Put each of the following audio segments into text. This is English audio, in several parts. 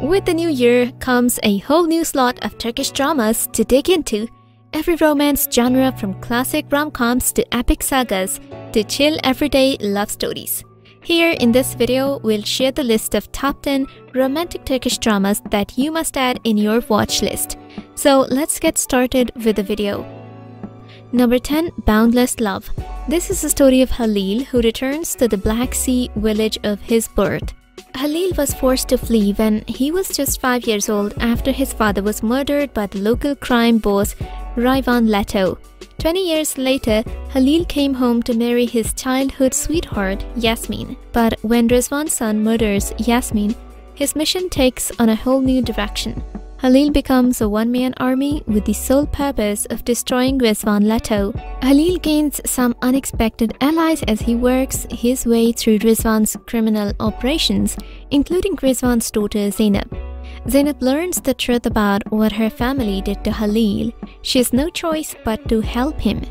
With the new year comes a whole new slot of Turkish dramas to dig into. Every romance genre from classic rom-coms to epic sagas to chill everyday love stories. Here in this video, we'll share the list of top 10 romantic Turkish dramas that you must add in your watch list. So let's get started with the video. Number 10 Boundless Love. This is the story of Halil who returns to the Black Sea village of his birth. Halil was forced to flee when he was just 5 years old after his father was murdered by the local crime boss Rayvan Leto. 20 years later, Halil came home to marry his childhood sweetheart, Yasmin. But when Rizwan's son murders Yasmin, his mission takes on a whole new direction. Halil becomes a one-man army with the sole purpose of destroying Rizwan Leto. Halil gains some unexpected allies as he works his way through Rizwan's criminal operations, including Rizwan's daughter Zainab. Zainab learns the truth about what her family did to Halil. She has no choice but to help him.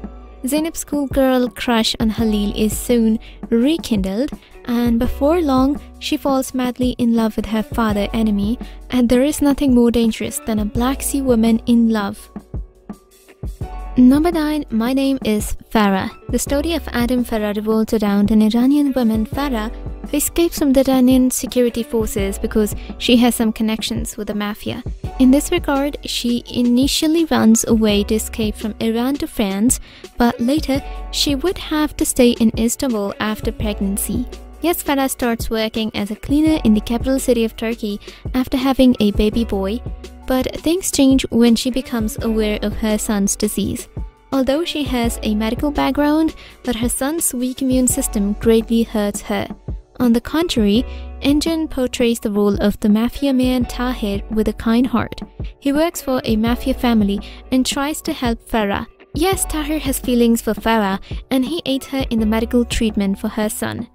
Zainab's schoolgirl crush on Halil is soon rekindled, and before long, she falls madly in love with her father enemy, and there is nothing more dangerous than a Black Sea woman in love. Number 9. My name is Farah. The story of Adım Farah revolves around an Iranian woman, Farah, who escapes from the Iranian security forces because she has some connections with the mafia. In this regard, she initially runs away to escape from Iran to France, but later she would have to stay in Istanbul after pregnancy. Yes, Farah starts working as a cleaner in the capital city of Turkey after having a baby boy, but things change when she becomes aware of her son's disease. Although she has a medical background, but her son's weak immune system greatly hurts her. On the contrary, Engin portrays the role of the mafia man Tahir with a kind heart. He works for a mafia family and tries to help Farah. Yes, Tahir has feelings for Farah and he aids her in the medical treatment for her son.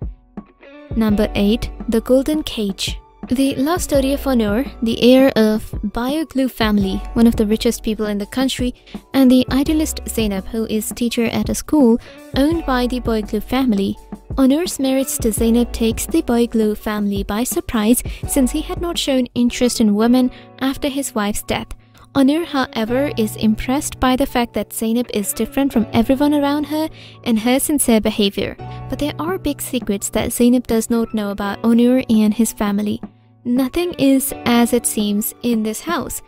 Number 8. The Golden Cage the love story of Onur, the heir of Bayoglu family, one of the richest people in the country, and the idealist Zainab, who is teacher at a school owned by the Bayoglu family. Onur's marriage to Zainab takes the Bayoglu family by surprise since he had not shown interest in women after his wife's death. Onur, however, is impressed by the fact that Zainab is different from everyone around her and her sincere behavior. But there are big secrets that Zainab does not know about Onur and his family. Nothing is as it seems in this house,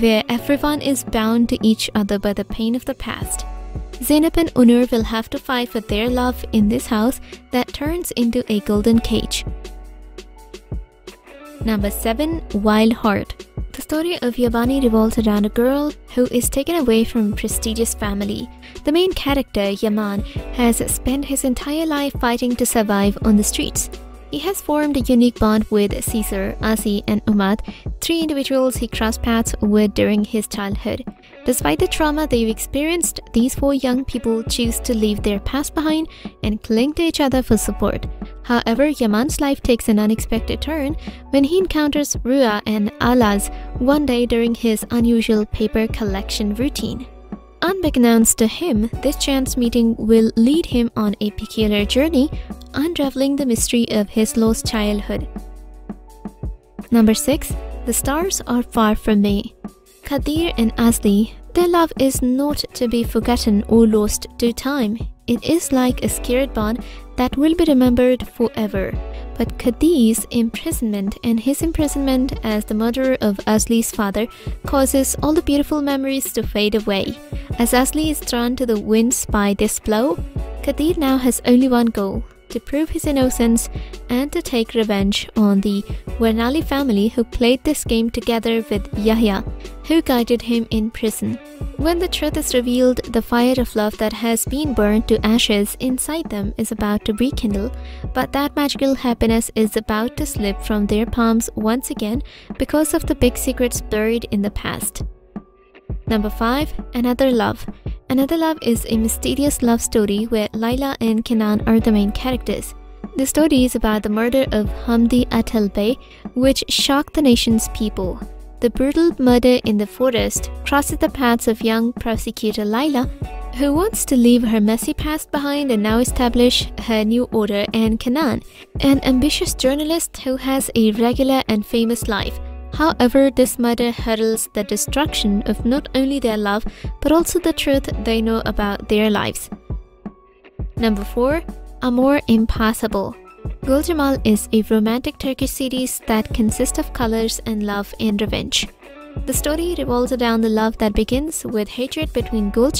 where everyone is bound to each other by the pain of the past. Zainab and Onur will have to fight for their love in this house that turns into a golden cage. Number 7. Wild Heart story of Yabani revolves around a girl who is taken away from a prestigious family. The main character, Yaman, has spent his entire life fighting to survive on the streets. He has formed a unique bond with Caesar, Asi, and Umad, three individuals he crossed paths with during his childhood. Despite the trauma they've experienced, these four young people choose to leave their past behind and cling to each other for support. However, Yaman's life takes an unexpected turn when he encounters Rua and Alaz one day during his unusual paper collection routine. Unbeknownst to him, this chance meeting will lead him on a peculiar journey, unraveling the mystery of his lost childhood. Number 6. The Stars Are Far From Me Kadir and Asli, their love is not to be forgotten or lost to time. It is like a scared bond that will be remembered forever. But Kadir's imprisonment and his imprisonment as the murderer of Asli's father causes all the beautiful memories to fade away. As Asli is thrown to the winds by this blow, Kadir now has only one goal to prove his innocence and to take revenge on the Vernali family who played this game together with Yahya, who guided him in prison. When the truth is revealed, the fire of love that has been burned to ashes inside them is about to rekindle, but that magical happiness is about to slip from their palms once again because of the big secrets buried in the past. Number 5. Another Love Another Love is a mysterious love story where Laila and Kenan are the main characters. The story is about the murder of Hamdi Atalbey, which shocked the nation's people. The brutal murder in the forest crosses the paths of young prosecutor Laila, who wants to leave her messy past behind and now establish her new order, and Kenan, an ambitious journalist who has a regular and famous life. However, this murder heralds the destruction of not only their love but also the truth they know about their lives. Number 4. Amor Impossible Gülcemal is a romantic Turkish series that consists of colors and love and revenge. The story revolves around the love that begins with hatred between Gul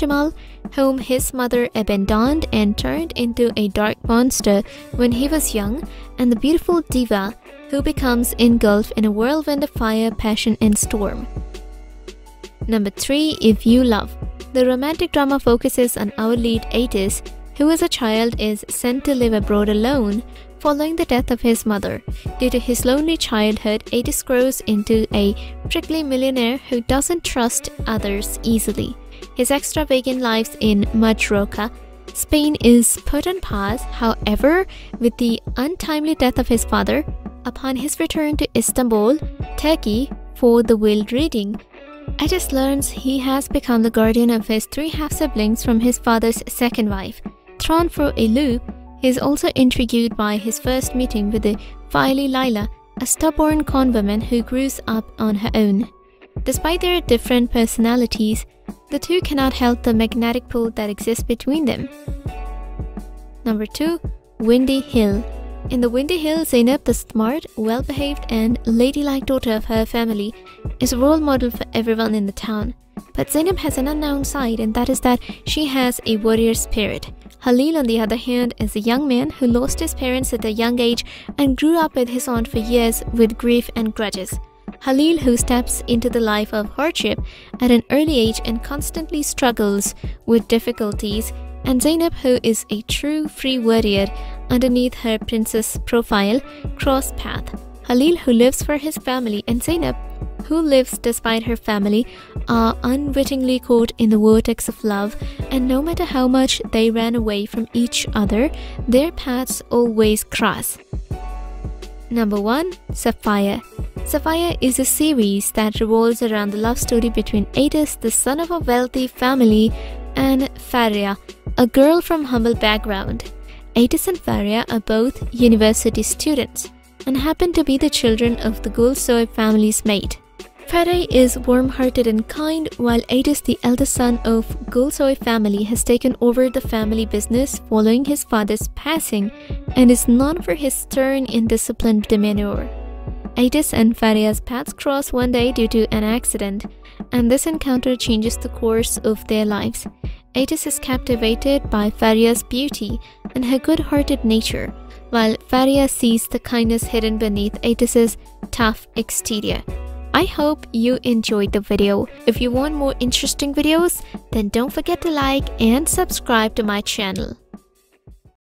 whom his mother abandoned and turned into a dark monster when he was young, and the beautiful Diva, who becomes engulfed in a whirlwind of fire, passion, and storm. Number 3 If You Love The romantic drama focuses on our lead Atis, who as a child is sent to live abroad alone following the death of his mother. Due to his lonely childhood, Atis grows into a prickly millionaire who doesn't trust others easily. His extravagant life in Majorca, Spain is put on pause, however, with the untimely death of his father, upon his return to Istanbul, Turkey, for the will reading, Atis learns he has become the guardian of his three half siblings from his father's second wife. Thrown for a loop, he is also intrigued by his first meeting with the fiery Lila, a stubborn conwoman who grows up on her own. Despite their different personalities, the two cannot help the magnetic pull that exists between them. Number 2. Windy Hill In the Windy Hill, Zainab, the smart, well-behaved and ladylike daughter of her family, is a role model for everyone in the town. But Zainab has an unknown side and that is that she has a warrior spirit. Halil, on the other hand, is a young man who lost his parents at a young age and grew up with his aunt for years with grief and grudges. Halil, who steps into the life of hardship at an early age and constantly struggles with difficulties, and Zainab, who is a true free warrior underneath her princess profile, cross path. Halil, who lives for his family, and Zainab, who lives despite her family, are unwittingly caught in the vortex of love, and no matter how much they ran away from each other, their paths always cross. Number 1 Sapphire Sapphire is a series that revolves around the love story between Atis, the son of a wealthy family, and Faria, a girl from humble background. Atis and Faria are both university students and happen to be the children of the Gulsoy family's mate. Faria is warm-hearted and kind, while Atis, the eldest son of Gulsoy family, has taken over the family business following his father's passing and is known for his stern and disciplined demeanor. Atis and Faria's paths cross one day due to an accident, and this encounter changes the course of their lives. Atis is captivated by Faria's beauty and her good-hearted nature, while Faria sees the kindness hidden beneath Atis's tough exterior. I hope you enjoyed the video. If you want more interesting videos, then don't forget to like and subscribe to my channel.